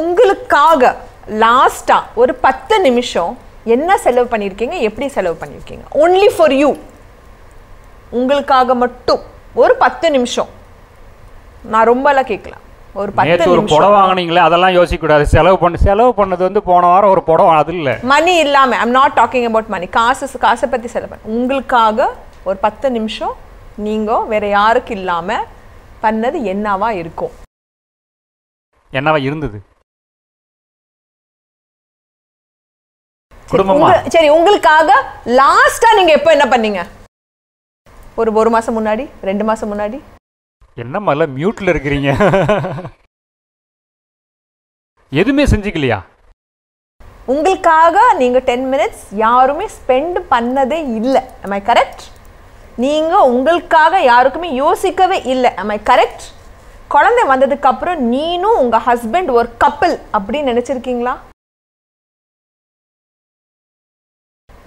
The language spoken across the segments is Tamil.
உங்களுக்காக லாஸ்டா ஒரு பத்து நிமிஷம் என்ன செலவு பண்ணியிருக்கீங்க எப்படி செலவு பண்ணியிருக்கீங்க? ஒன்லி ஃபார் யூ உங்களுக்காக மட்டும் ஒரு பத்து நிமிஷம். நான் ரொம்பலாம் கேட்கல. ஒரு பத்து ஒரு புடவை வாங்குனீங்களே அதெல்லாம் யோசிக்க கூடாது செலவு பண்ண செலவு பண்ணது வந்து போன வாரம் ஒரு புடவை அது இல்லை. மணி இல்லாம I'm not talking about money காசு காசை பத்தி செலவு பண்ண. உங்களுக்காக ஒரு பத்து நிமிஷம் நீங்க வேற யாருக்கு இல்லாம பண்ணது என்னவா இருக்கும்? என்னவா இருந்தது? குடும்பமா? சரி உங்களுக்காக லாஸ்டா நீங்க எப்போ என்ன பண்ணீங்க? ஒரு ஒரு மாசம் முன்னாடி? ரெண்டு மாசம் முன்னாடி? என்ன மாதிரில மியூட்ல இருக்கிறீங்க. எதுவுமே செஞ்சுக்கலையா? உங்களுக்காக நீங்க டென் மினிட்ஸ் யாருமே ஸ்பெண்ட் பண்ணதே இல்லை. Am I கரெக்ட் நீங்க உங்களுக்காக யாருக்குமே யோசிக்கவே இல்லை. Am I கரெக்ட் குழந்தை வந்ததுக்கு அப்புறம் நீனும் உங்க ஹஸ்பண்ட் ஒரு கப்பல் அப்படின்னு நினைச்சிருக்கீங்களா?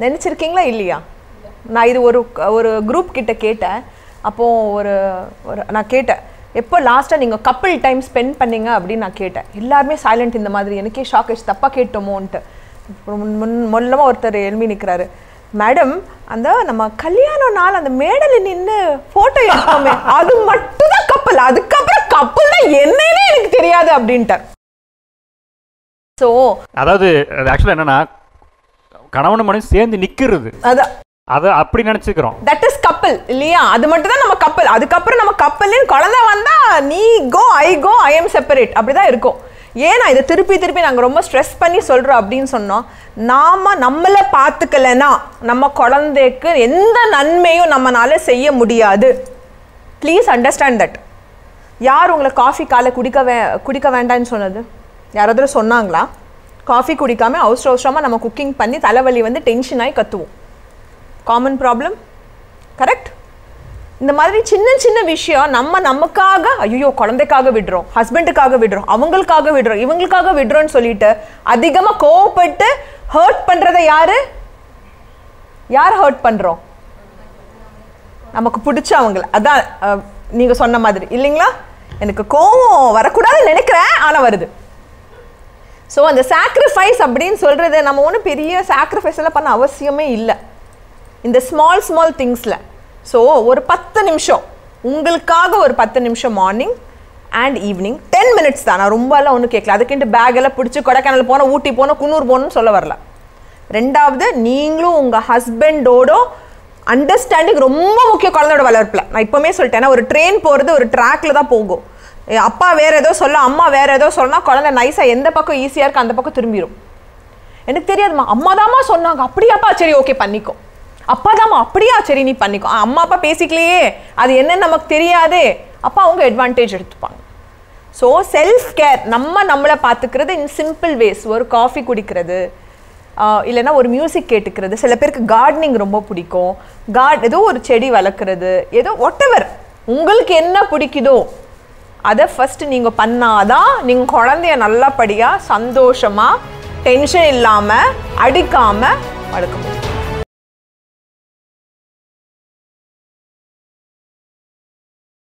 நினச்சிருக்கீங்களா இல்லையா? நான் இது ஒரு ஒரு குரூப் கிட்ட கேட்டேன். அப்போது ஒரு ஒரு நான் கேட்டேன் எப்போ லாஸ்ட்டாக நீங்கள் கப்பிள் டைம் ஸ்பெண்ட் பண்ணீங்க அப்படின்னு நான் கேட்டேன். எல்லாருமே சைலண்ட் இந்த மாதிரி எனக்கே ஷாக் ஆச்சு தப்பாக கேட்டோமோன்ட்டு. முன் முன் மொல்லமாக ஒருத்தர் எழுமி நிற்கிறாரு மேடம் அந்த நம்ம கல்யாண நாள் அந்த மேடல நின்று ஃபோட்டோ எடுத்தோமே அது மட்டும்தான் கப்பல் அதுக்கப்புறம் கப்பல்னா என்னன்னே எனக்கு தெரியாது அப்படின்ட்டார். ஸோ அதாவது ஆக்சுவலாக என்னன்னா கணவன் மனைவி சேர்ந்து நிக்கிறது. அதான் அதை அப்படி நினைச்சுக்கிறோம். தட் இஸ் கப்பல் இல்லையா? அது மட்டும் தான் நம்ம கப்பல் அதுக்கப்புறம் நம்ம கப்பல்னு குழந்தை வந்தா நீ கோ ஐ கோ ஐ எம் செப்பரேட் அப்படிதான் இருக்கும். ஏன்னா இதை திருப்பி திருப்பி நாங்கள் ரொம்ப ஸ்ட்ரெஸ் பண்ணி சொல்கிறோம் அப்படின்னு சொன்னோம். நாம நம்மளை பார்த்துக்கலைன்னா நம்ம குழந்தைக்கு எந்த நன்மையும் நம்மனால செய்ய முடியாது. ப்ளீஸ் அண்டர்ஸ்டாண்ட் தட் யார் உங்களை காஃபி காலை குடிக்க வே குடிக்க வேண்டாம்னு சொன்னது? யாராவது சொன்னாங்களா? காஃபி குடிக்காமல் அவசர அவசரமாக நம்ம குக்கிங் பண்ணி தலைவலி வந்து டென்ஷன் ஆகி கத்துவோம். காமன் ப்ராப்ளம் கரெக்ட் இந்த மாதிரி சின்ன சின்ன விஷயம் நம்ம நமக்காக ஐயோ குழந்தைக்காக விடுறோம் ஹஸ்பண்டுக்காக விடுறோம் அவங்களுக்காக விடுறோம் இவங்களுக்காக விடுறோம்னு சொல்லிட்டு அதிகமாக கோவப்பட்டு ஹர்ட் பண்ணுறத யார்? யார் ஹர்ட் பண்ணுறோம் நமக்கு பிடிச்சவங்கள அதான் நீங்கள் சொன்ன மாதிரி. இல்லைங்களா? எனக்கு கோவம் வரக்கூடாதுன்னு நினைக்கிறேன் ஆனால் வருது. ஸோ அந்த சாக்ரிஃபைஸ் அப்படின்னு சொல்கிறது நம்ம ஒன்றும் பெரிய சாக்ரிஃபைஸ் எல்லாம் பண்ண அவசியமே இல்லை. இந்த ஸ்மால் ஸ்மால் திங்ஸில் ஸோ ஒரு பத்து நிமிஷம். உங்களுக்காக ஒரு பத்து நிமிஷம் morning and evening ten minutes தான். நான் ரொம்பலாம் ஒன்றும் கேட்கல அதுக்கிட்டு பேக்கெல்லாம் பிடிச்சி கொடைக்கானல் போனோம் ஊட்டி போனோம் குன்னூர் போகணும்னு சொல்ல வரல. ரெண்டாவது நீங்களும் உங்கள் ஹஸ்பண்டோட அண்டர்ஸ்டாண்டிங் ரொம்ப முக்கிய குழந்தையோட வளர்ப்பில். நான் இப்போவுமே சொல்லிட்டேன் ஒரு ட்ரெயின் போகிறது ஒரு ட்ராக்ல தான் போகும். அப்பா வேற ஏதோ சொல்ல அம்மா வேற ஏதோ சொன்னால் குழந்தை நைஸாக எந்த பக்கம் ஈஸியாக இருக்கு அந்த பக்கம் திரும்பிடும் எனக்கு தெரியாதும்மா. அம்மா தாம்மா சொன்னாங்க. அப்படியாப்பா சரி ஓகே பண்ணிக்கோ. அப்பா தாம்மா அப்படியா சரி நீ பண்ணிக்கோ. அம்மா அப்பா பேசிக்கலையே. அது என்னன்னு நமக்கு தெரியாதே. அப்பா அவங்க அட்வான்டேஜ் எடுத்துப்பாங்க. ஸோ செல்ஃப் கேர் நம்ம நம்மளை பார்த்துக்கிறது இன் சிம்பிள் வேஸ் ஒரு காஃபி குடிக்கிறது இல்லைன்னா ஒரு மியூசிக் கேட்டுக்கிறது. சில பேருக்கு கார்டனிங் ரொம்ப பிடிக்கும். கார்ட் ஏதோ ஒரு செடி வளர்க்குறது ஏதோ ஒட்டவர் உங்களுக்கு என்ன பிடிக்குதோ அதை ஃபஸ்ட்டு நீங்கள் பண்ணாதான் நீங்கள் குழந்தைய நல்லபடியாக சந்தோஷமாக டென்ஷன் இல்லாமல் அடிக்காமல் வளர்க்க முடியும்.